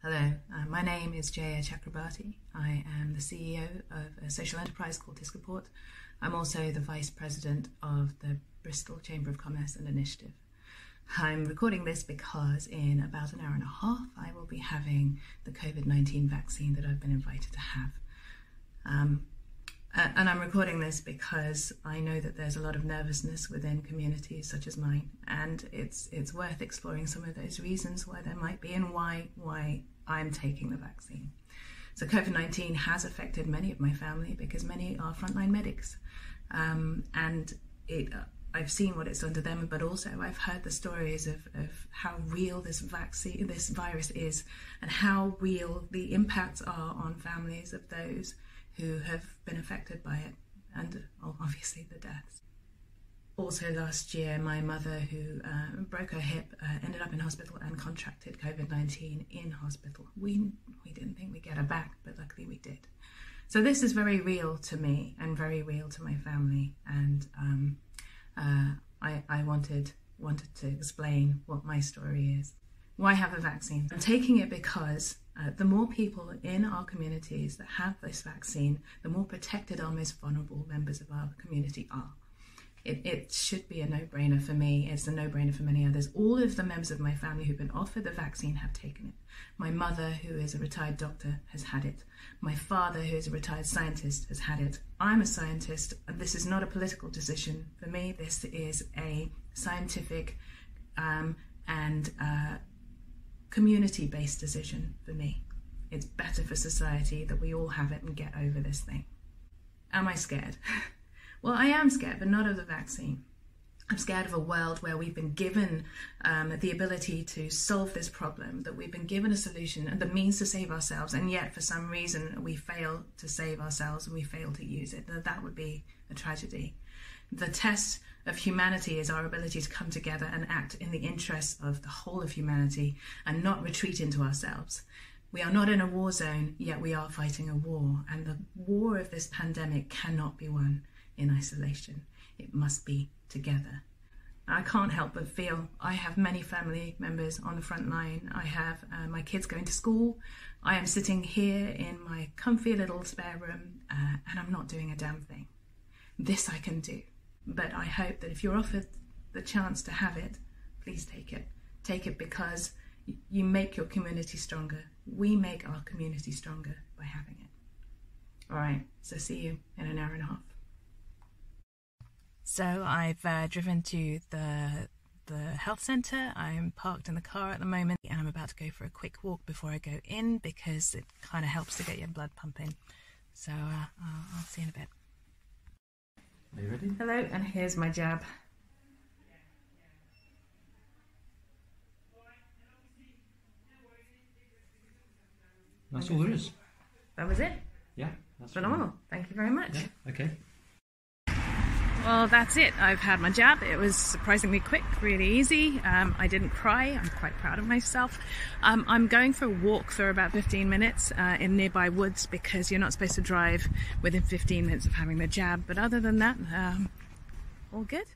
Hello, uh, my name is Jaya Chakrabarti. I am the CEO of a social enterprise called TISCreport. I'm also the Vice President of the Bristol Chamber of Commerce and Initiative. I'm recording this because in about an hour and a half I will be having the COVID 19 vaccine that I've been invited to have. Um, and I'm recording this because I know that there's a lot of nervousness within communities such as mine, and it's it's worth exploring some of those reasons why there might be and why why I'm taking the vaccine. So COVID-19 has affected many of my family because many are frontline medics, um, and it. I've seen what it's done to them, but also I've heard the stories of, of how real this vaccine, this virus is, and how real the impacts are on families of those who have been affected by it, and obviously the deaths. Also, last year, my mother, who uh, broke her hip, uh, ended up in hospital and contracted COVID 19 in hospital. We, we didn't think we'd get her back, but luckily we did. So, this is very real to me and very real to my family. And um, uh, I, I wanted, wanted to explain what my story is. Why have a vaccine? I'm taking it because uh, the more people in our communities that have this vaccine, the more protected our most vulnerable members of our community are. It, it should be a no brainer for me. It's a no brainer for many others. All of the members of my family who've been offered the vaccine have taken it. My mother, who is a retired doctor, has had it. My father, who is a retired scientist, has had it. I'm a scientist, and this is not a political decision. For me, this is a scientific um, and uh, community based decision for me. It's better for society that we all have it and get over this thing. Am I scared? well, I am scared, but not of the vaccine. I'm scared of a world where we've been given um, the ability to solve this problem, that we've been given a solution and the means to save ourselves, and yet for some reason we fail to save ourselves and we fail to use it. That would be a tragedy. The test of humanity is our ability to come together and act in the interests of the whole of humanity and not retreat into ourselves. We are not in a war zone, yet we are fighting a war, and the war of this pandemic cannot be won in isolation. It must be together. I can't help but feel I have many family members on the front line. I have uh, my kids going to school. I am sitting here in my comfy little spare room, uh, and I'm not doing a damn thing. This I can do. But I hope that if you're offered the chance to have it, please take it. Take it because you make your community stronger. We make our community stronger by having it. All right, so see you in an hour and a half. So I've uh, driven to the the health centre. I'm parked in the car at the moment and I'm about to go for a quick walk before I go in because it kind of helps to get your blood pumping. So uh, I'll, I'll see you in a bit. Are you ready? Hello, and here's my jab. That's all there is. That was it. Yeah, that's Phenomenal. Thank you very much. Yeah, okay. Well, that's it. I've had my jab. It was surprisingly quick, really easy. Um, I didn't cry. I'm quite proud of myself. Um, I'm going for a walk for about 15 minutes uh, in nearby woods because you're not supposed to drive within 15 minutes of having the jab. But other than that, um, all good.